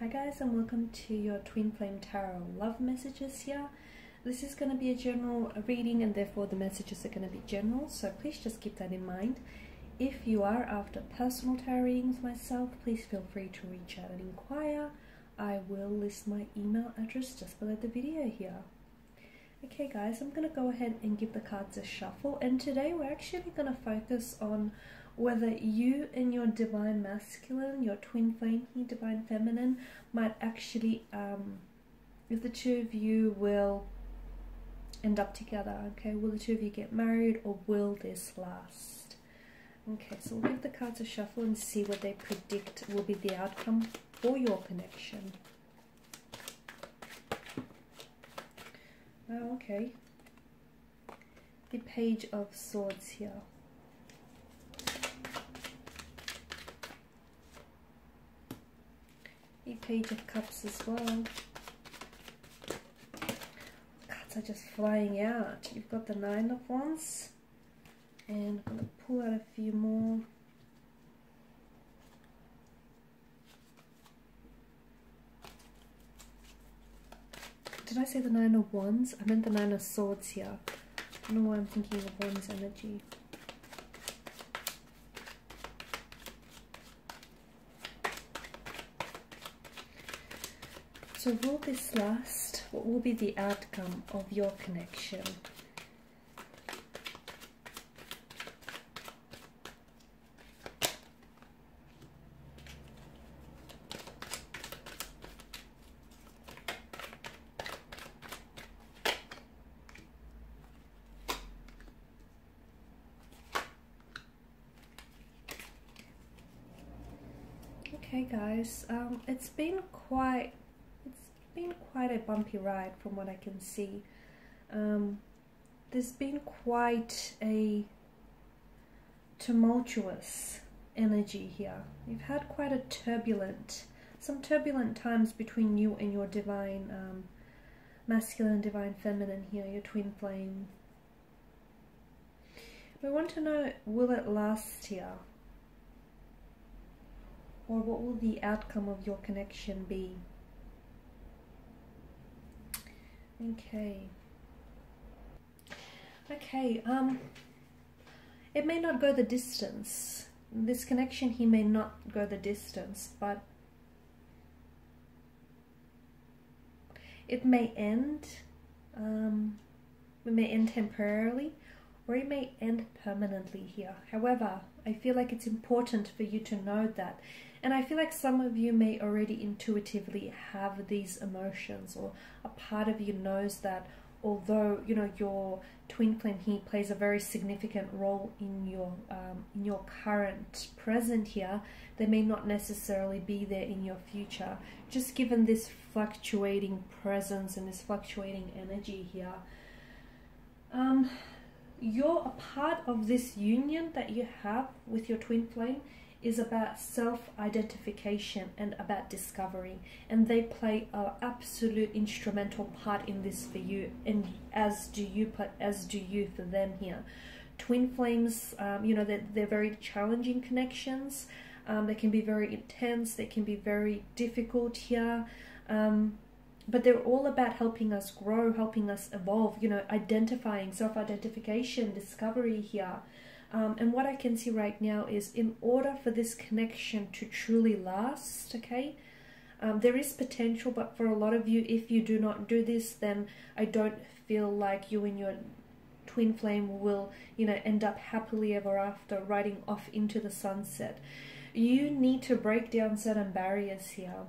Hi guys and welcome to your Twin Flame Tarot love messages here. This is going to be a general reading and therefore the messages are going to be general so please just keep that in mind. If you are after personal tarot readings myself please feel free to reach out and inquire. I will list my email address just below the video here. Okay guys I'm going to go ahead and give the cards a shuffle and today we're actually going to focus on whether you and your divine masculine, your twin flame, divine feminine, might actually, um, if the two of you will end up together, okay? Will the two of you get married or will this last? Okay, so we'll give the cards a shuffle and see what they predict will be the outcome for your connection. Oh, okay. The Page of Swords here. Page of cups as well. Cards are just flying out. You've got the nine of wands. And I'm going to pull out a few more. Did I say the nine of wands? I meant the nine of swords here. I don't know why I'm thinking of wands energy. So will this last? What will be the outcome of your connection? Okay guys, um, it's been quite quite a bumpy ride from what I can see. Um, there's been quite a tumultuous energy here. You've had quite a turbulent, some turbulent times between you and your divine um, masculine, divine feminine here, your twin flame. We want to know, will it last here? Or what will the outcome of your connection be? Okay. Okay, um, it may not go the distance. This connection, he may not go the distance, but it may end, um, it may end temporarily, or it may end permanently here. However, I feel like it's important for you to know that and I feel like some of you may already intuitively have these emotions, or a part of you knows that although you know your twin flame he plays a very significant role in your um, in your current present here, they may not necessarily be there in your future. Just given this fluctuating presence and this fluctuating energy here, um, you're a part of this union that you have with your twin flame is about self-identification and about discovery and they play an absolute instrumental part in this for you and as do you as do you for them here. Twin flames um, you know they're, they're very challenging connections. Um, they can be very intense they can be very difficult here um, but they're all about helping us grow helping us evolve you know identifying self-identification discovery here um, and what I can see right now is in order for this connection to truly last, okay, um, there is potential, but for a lot of you, if you do not do this, then I don't feel like you and your twin flame will, you know, end up happily ever after, riding off into the sunset. You need to break down certain barriers here.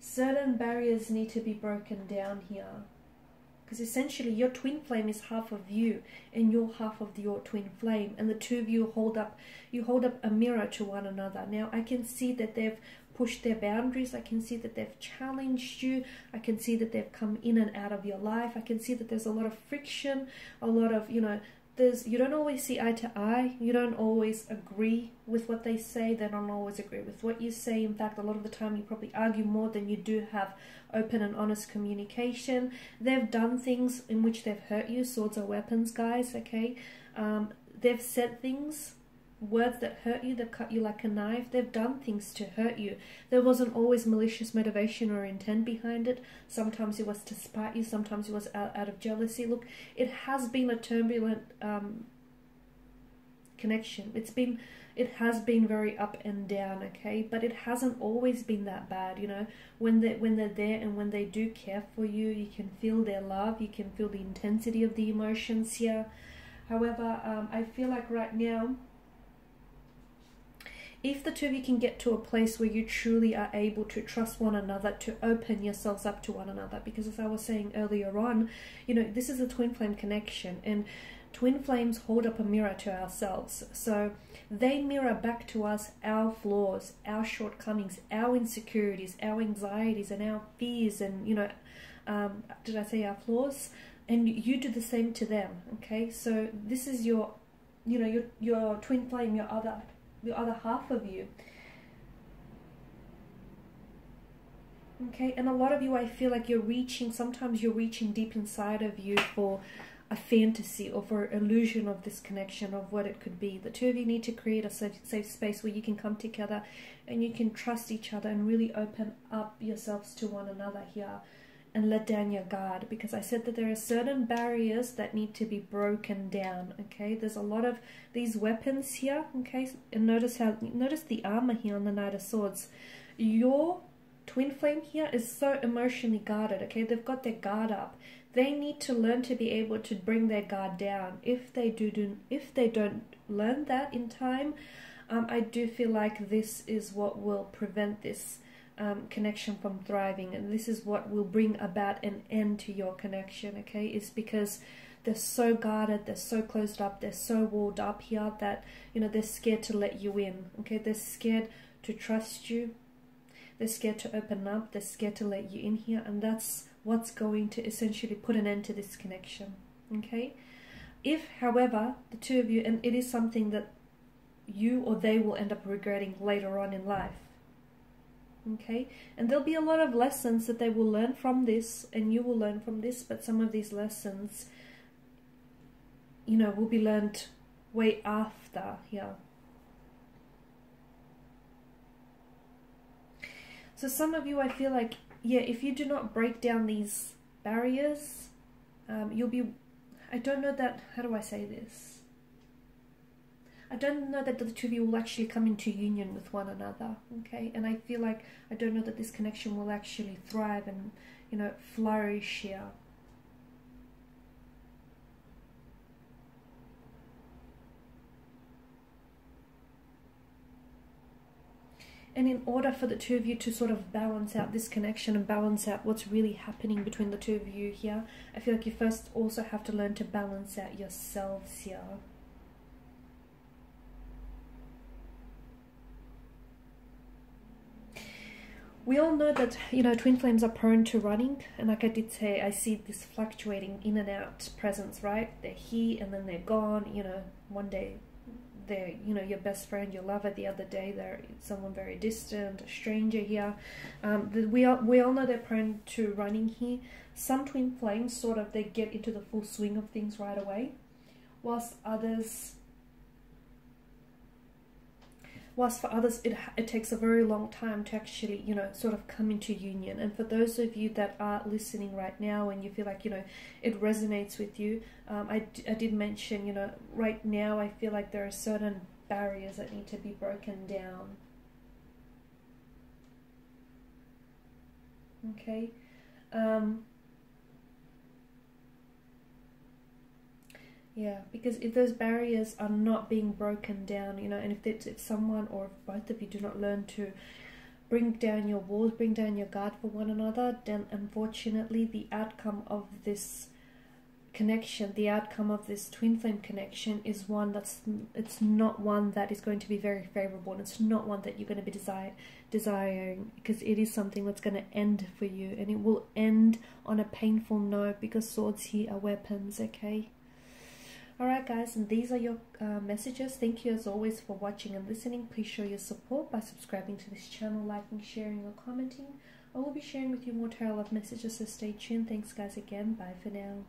Certain barriers need to be broken down here because essentially your twin flame is half of you and you're half of your twin flame and the two of you hold up you hold up a mirror to one another. Now i can see that they've pushed their boundaries i can see that they've challenged you i can see that they've come in and out of your life i can see that there's a lot of friction a lot of you know there's you don't always see eye to eye. You don't always agree with what they say. They don't always agree with what you say. In fact a lot of the time you probably argue more than you do have open and honest communication. They've done things in which they've hurt you. Swords are weapons guys okay? Um, they've said things words that hurt you, that cut you like a knife. They've done things to hurt you. There wasn't always malicious motivation or intent behind it. Sometimes it was to spite you, sometimes it was out, out of jealousy. Look, it has been a turbulent um, connection. It's been it has been very up and down, okay? But it hasn't always been that bad, you know. When they when they're there and when they do care for you, you can feel their love, you can feel the intensity of the emotions here. However, um, I feel like right now if the two of you can get to a place where you truly are able to trust one another, to open yourselves up to one another, because as I was saying earlier on, you know, this is a twin flame connection, and twin flames hold up a mirror to ourselves. So they mirror back to us our flaws, our shortcomings, our insecurities, our anxieties, and our fears, and, you know, um, did I say our flaws? And you do the same to them, okay? So this is your, you know, your, your twin flame, your other the other half of you. Okay, and a lot of you, I feel like you're reaching, sometimes you're reaching deep inside of you for a fantasy or for illusion of this connection of what it could be. The two of you need to create a safe, safe space where you can come together and you can trust each other and really open up yourselves to one another here and let down your guard because I said that there are certain barriers that need to be broken down okay? There's a lot of these weapons here okay? And notice how notice the armor here on the knight of swords. Your twin flame here is so emotionally guarded okay? They've got their guard up. They need to learn to be able to bring their guard down. If they do, do if they don't learn that in time um, I do feel like this is what will prevent this um, connection from thriving. And this is what will bring about an end to your connection okay? Is because they're so guarded they're so closed up they're so walled up here that you know they're scared to let you in okay? They're scared to trust you. They're scared to open up. They're scared to let you in here. And that's what's going to essentially put an end to this connection okay? If however the two of you and it is something that you or they will end up regretting later on in life okay? And there'll be a lot of lessons that they will learn from this and you will learn from this but some of these lessons you know will be learned way after yeah. So some of you i feel like yeah if you do not break down these barriers um, you'll be i don't know that how do i say this I don't know that the two of you will actually come into union with one another, okay? And I feel like I don't know that this connection will actually thrive and, you know, flourish here. And in order for the two of you to sort of balance out this connection and balance out what's really happening between the two of you here, I feel like you first also have to learn to balance out yourselves here. We all know that you know twin flames are prone to running and like i did say i see this fluctuating in and out presence right? They're here and then they're gone you know. One day they're you know your best friend your lover the other day they're someone very distant a stranger here. Um, we all we all know they're prone to running here. Some twin flames sort of they get into the full swing of things right away whilst others whilst for others it, it takes a very long time to actually you know sort of come into union. And for those of you that are listening right now and you feel like you know it resonates with you um, I, I did mention you know right now I feel like there are certain barriers that need to be broken down. Okay? Um, Yeah, because if those barriers are not being broken down, you know, and if it's if someone or if both of you do not learn to bring down your walls, bring down your guard for one another, then unfortunately the outcome of this connection, the outcome of this twin flame connection is one that's it's not one that is going to be very favorable and it's not one that you're going to be desire, desiring because it is something that's going to end for you and it will end on a painful note because swords here are weapons, okay? Alright guys, and these are your uh, messages. Thank you as always for watching and listening. Please show your support by subscribing to this channel, liking, sharing or commenting. I will be sharing with you more tarot love messages, so stay tuned. Thanks guys again. Bye for now.